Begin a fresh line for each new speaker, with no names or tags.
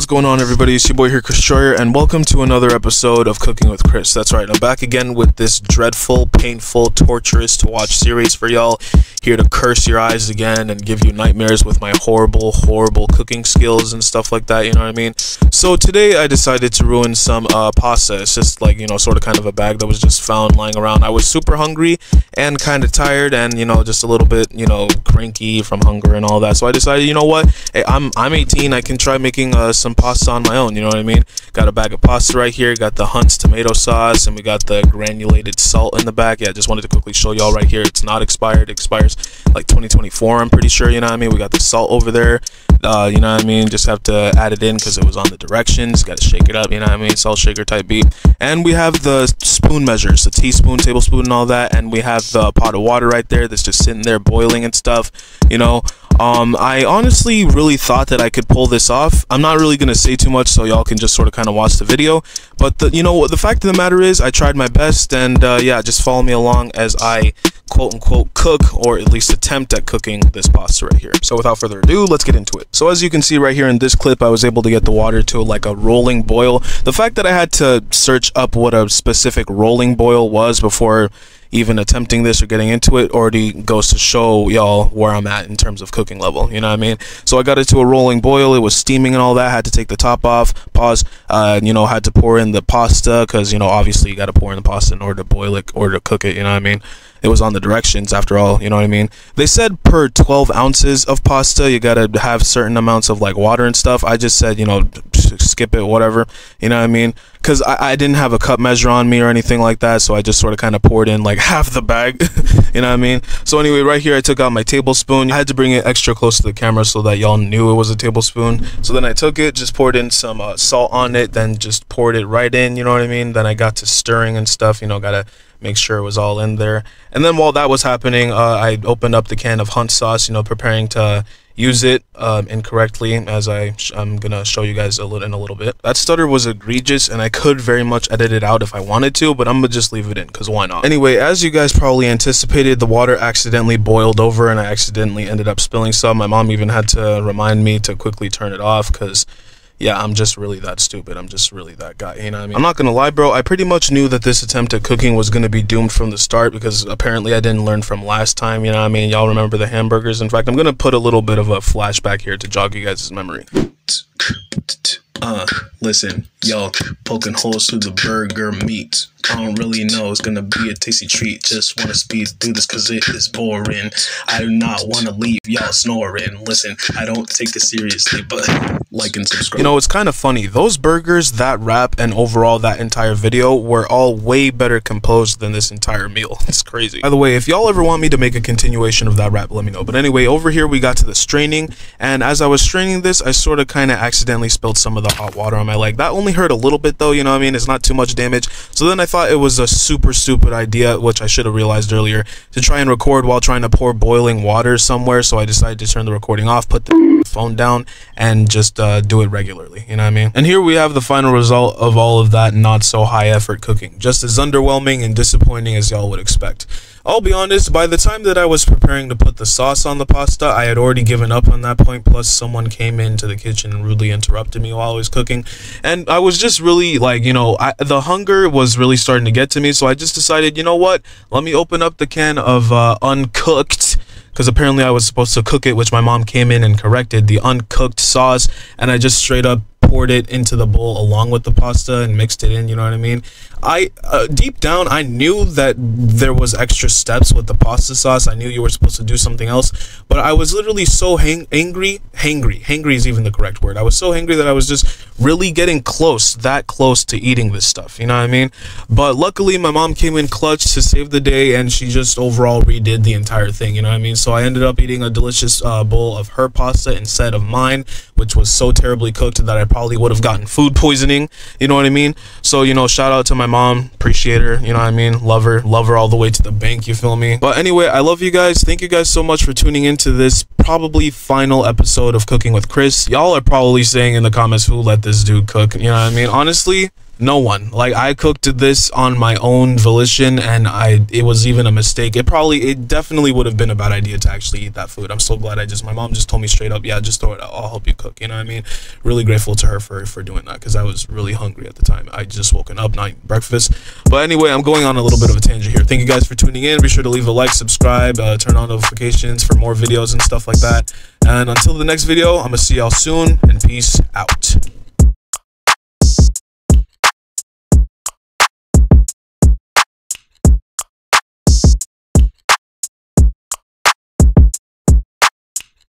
What's going on, everybody? It's your boy here, Christroyer, and welcome to another episode of Cooking with Chris. That's right, I'm back again with this dreadful, painful, torturous to watch series for y'all. Here to curse your eyes again and give you nightmares with my horrible, horrible cooking skills and stuff like that, you know what I mean? So today I decided to ruin some uh, pasta. It's just like, you know, sort of kind of a bag that was just found lying around. I was super hungry and kind of tired and, you know, just a little bit, you know, cranky from hunger and all that. So I decided, you know what? Hey, I'm, I'm 18. I can try making uh, some pasta on my own, you know what I mean? Got a bag of pasta right here. Got the Hunt's tomato sauce and we got the granulated salt in the back. Yeah, just wanted to quickly show y'all right here. It's not expired. It expires like 2024, I'm pretty sure, you know what I mean? We got the salt over there. Uh, you know what I mean? Just have to add it in because it was on the directions. Got to shake it up, you know what I mean? Salt shaker type beat. And we have the spoon measures, the teaspoon, tablespoon, and all that. And we have the pot of water right there that's just sitting there boiling and stuff, you know? Um, I honestly really thought that I could pull this off. I'm not really gonna say too much, so y'all can just sort of kind of watch the video. But the, you know, what the fact of the matter is, I tried my best, and uh, yeah, just follow me along as I quote unquote cook, or at least attempt at cooking this pasta right here. So without further ado, let's get into it. So as you can see right here in this clip, I was able to get the water to like a rolling boil. The fact that I had to search up what a specific rolling boil was before even attempting this or getting into it already goes to show y'all where I'm at in terms of cooking level. You know what I mean? So I got it to a rolling boil. It was steaming and all that. Had to take the top off. Pause. Uh, you know, had to pour in the pasta because you know obviously you got to pour in the pasta in order to boil it or to cook it. You know what I mean? It was on the directions after all. You know what I mean? They said per 12 ounces of pasta you gotta have certain amounts of like water and stuff. I just said you know skip it, whatever. You know what I mean? Because I, I didn't have a cup measure on me or anything like that, so I just sort of kind of poured in like half the bag. you know what I mean? So anyway, right here I took out my tablespoon. I had to bring it extra close to the camera so that y'all knew it was a tablespoon. So then I took it, just poured in some uh, salt on it, then just poured it right in. You know what I mean? Then I got to stirring and stuff. You know, gotta make sure it was all in there. And then while that was happening, uh, I opened up the can of Hunt sauce. You know, preparing to use it um, incorrectly as I I'm gonna show you guys a little in a little bit. That stutter was egregious and I could very much edit it out if I wanted to, but I'm gonna just leave it in because why not? Anyway, as you guys probably anticipated, the water accidentally boiled over and I accidentally ended up spilling some. My mom even had to remind me to quickly turn it off because yeah, I'm just really that stupid. I'm just really that guy. You know what I mean? I'm not gonna lie, bro. I pretty much knew that this attempt at cooking was gonna be doomed from the start because apparently I didn't learn from last time. You know what I mean? Y'all remember the hamburgers? In fact, I'm gonna put a little bit of a flashback here to jog you guys' memory. Uh, listen, y'all poking holes through the burger meat. I don't really know it's gonna be a tasty treat. Just wanna speed through this cause it is boring. I do not wanna leave y'all snoring. Listen, I don't take this seriously, but like and subscribe. You know, it's kind of funny. Those burgers, that rap, and overall that entire video were all way better composed than this entire meal. It's crazy. By the way, if y'all ever want me to make a continuation of that rap, let me know. But anyway, over here we got to the straining, and as I was straining this, I sort of kind of accidentally spilled some of the hot water on my leg. That only hurt a little bit though, you know what I mean? It's not too much damage. So then I thought it was a super stupid idea, which I should have realized earlier, to try and record while trying to pour boiling water somewhere. So I decided to turn the recording off, put the phone down, and just uh, do it regularly. You know what I mean? And here we have the final result of all of that not so high effort cooking. Just as underwhelming and disappointing as y'all would expect. I'll be honest, by the time that I was preparing to put the sauce on the pasta, I had already given up on that point. Plus, someone came into the kitchen and rudely interrupted me while I was cooking. And I was just really like, you know, I, the hunger was really starting to get to me. So I just decided, you know what? Let me open up the can of uh, uncooked because apparently I was supposed to cook it, which my mom came in and corrected the uncooked sauce, and I just straight up poured it into the bowl along with the pasta and mixed it in. You know what I mean? I uh, deep down I knew that there was extra steps with the pasta sauce. I knew you were supposed to do something else, but I was literally so hang- angry, hangry. Hangry is even the correct word. I was so angry that I was just really getting close, that close to eating this stuff. You know what I mean? But luckily, my mom came in clutch to save the day, and she just overall redid the entire thing. You know what I mean? So I ended up eating a delicious uh, bowl of her pasta instead of mine, which was so terribly cooked that I probably would have gotten food poisoning. You know what I mean? So you know, shout out to my mom. Appreciate her. You know what I mean? Love her. Love her all the way to the bank. You feel me? But anyway, I love you guys. Thank you guys so much for tuning into this probably final episode of Cooking with Chris. Y'all are probably saying in the comments who let this dude cook. You know what I mean? Honestly, No one. Like I cooked this on my own volition, and I it was even a mistake. It probably, it definitely would have been a bad idea to actually eat that food. I'm so glad I just. My mom just told me straight up, yeah, just throw it. I'll help you cook. You know what I mean? Really grateful to her for for doing that because I was really hungry at the time. I just woken up, not breakfast. But anyway, I'm going on a little bit of a tangent here. Thank you guys for tuning in. Be sure to leave a like, subscribe, uh, turn on notifications for more videos and stuff like that. And until the next video, I'm gonna see y'all soon. And peace out.